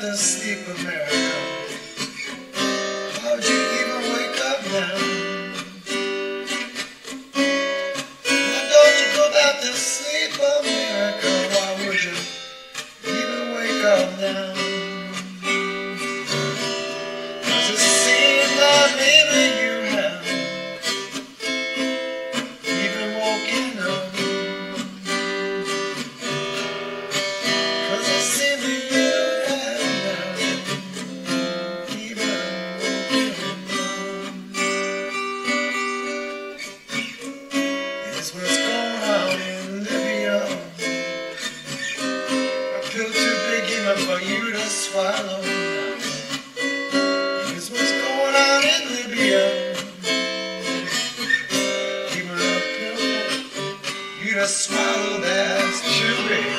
sleep, America? How'd you even wake up now? Why don't you go back to sleep, America? Why would you even wake up now? there for you to swallow. Here's what's going on in Libya. Keep it up, you to swallow that sugar.